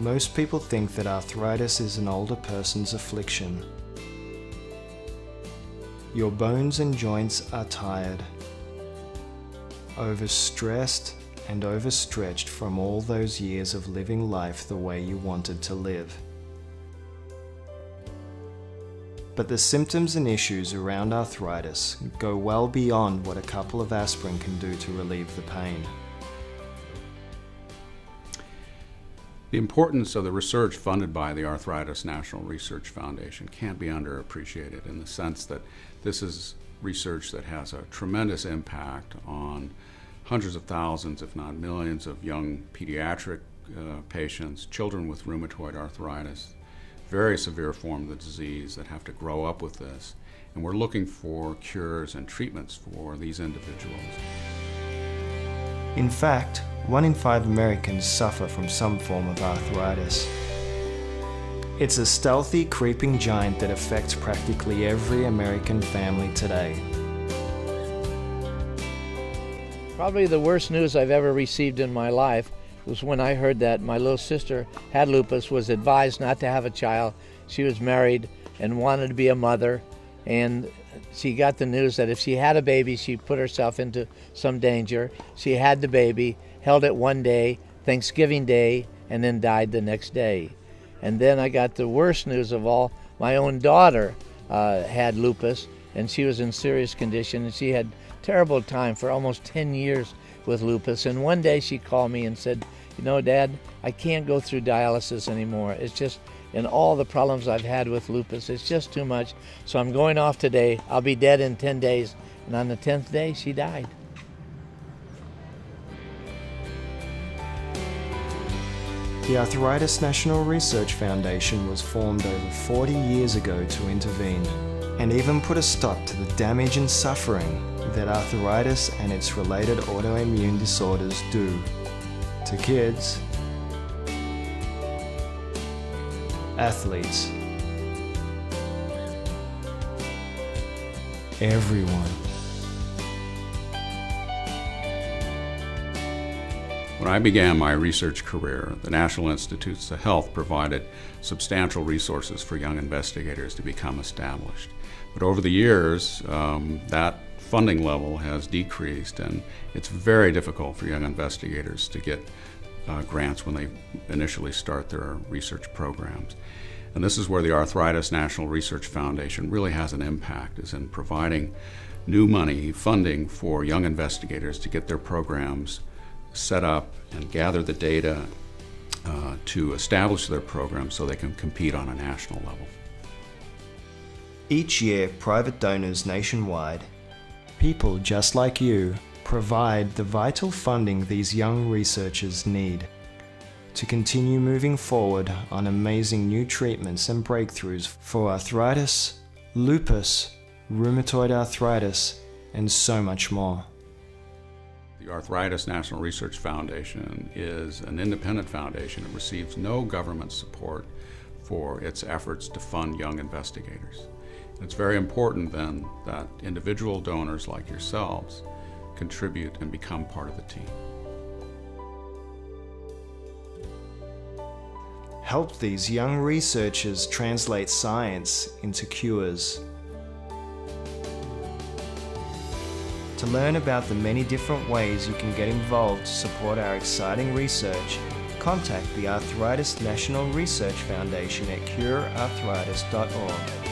most people think that arthritis is an older person's affliction. Your bones and joints are tired, overstressed, and overstretched from all those years of living life the way you wanted to live. But the symptoms and issues around arthritis go well beyond what a couple of aspirin can do to relieve the pain. The importance of the research funded by the Arthritis National Research Foundation can't be underappreciated in the sense that this is research that has a tremendous impact on hundreds of thousands, if not millions, of young pediatric uh, patients, children with rheumatoid arthritis, very severe form of the disease that have to grow up with this. And we're looking for cures and treatments for these individuals. In fact, one in five Americans suffer from some form of arthritis. It's a stealthy, creeping giant that affects practically every American family today. Probably the worst news I've ever received in my life was when I heard that my little sister had lupus, was advised not to have a child. She was married and wanted to be a mother, and she got the news that if she had a baby, she put herself into some danger. She had the baby, held it one day, Thanksgiving Day, and then died the next day. And then I got the worst news of all. My own daughter uh, had lupus, and she was in serious condition, and she had terrible time for almost 10 years with lupus. And one day she called me and said, You know, Dad, I can't go through dialysis anymore. It's just, and all the problems I've had with lupus, it's just too much. So I'm going off today. I'll be dead in 10 days. And on the 10th day, she died. The Arthritis National Research Foundation was formed over 40 years ago to intervene and even put a stop to the damage and suffering that arthritis and its related autoimmune disorders do to kids, athletes, everyone. When I began my research career, the National Institutes of Health provided substantial resources for young investigators to become established. But over the years, um, that funding level has decreased, and it's very difficult for young investigators to get uh, grants when they initially start their research programs. And this is where the Arthritis National Research Foundation really has an impact, is in providing new money, funding for young investigators to get their programs set up and gather the data uh, to establish their programs so they can compete on a national level. Each year, private donors nationwide, people just like you, provide the vital funding these young researchers need to continue moving forward on amazing new treatments and breakthroughs for arthritis, lupus, rheumatoid arthritis, and so much more. The Arthritis National Research Foundation is an independent foundation. It receives no government support for its efforts to fund young investigators. It's very important then that individual donors like yourselves contribute and become part of the team. Help these young researchers translate science into cures To learn about the many different ways you can get involved to support our exciting research, contact the Arthritis National Research Foundation at curearthritis.org.